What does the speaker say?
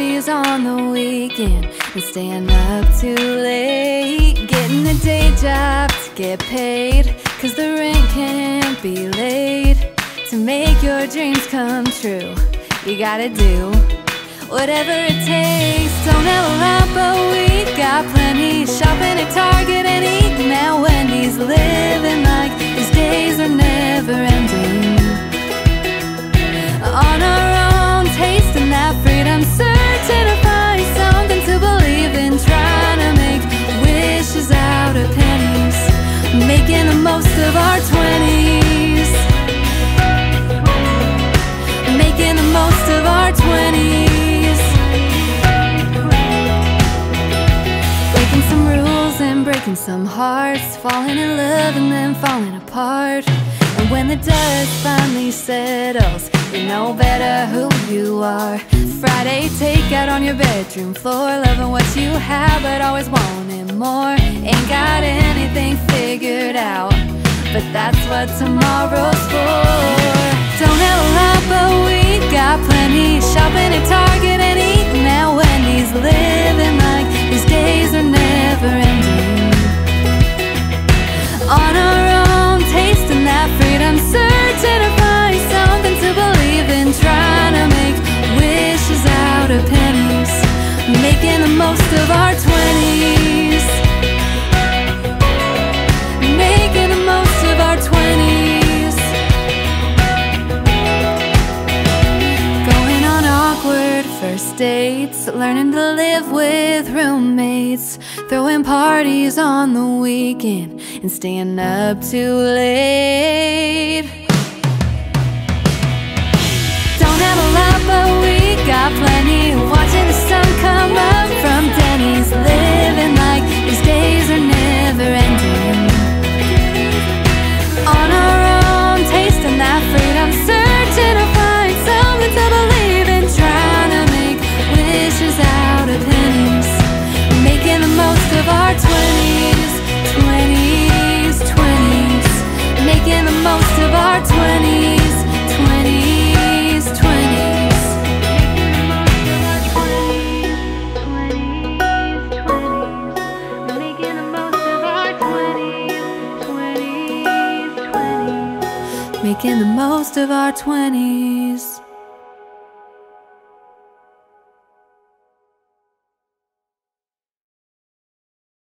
on the weekend and staying up too late. Getting a day job to get paid, cause the rent can't be late. To make your dreams come true, you gotta do whatever it takes. Don't have a lot, of our 20s. Making the most of our 20s. Breaking some rules and breaking some hearts. Falling in love and then falling apart. And when the dust finally settles, you know better who you are. Friday takeout on your bedroom floor. Loving what you have, but always wanting more. улыбаться dates. Learning to live with roommates. Throwing parties on the weekend. And staying up too late. Don't have a lot, but we got plenty. Watching the sun come up from Denny's. Living like these days are never ending. On our own, tasting that freedom. Making the most of our 20s.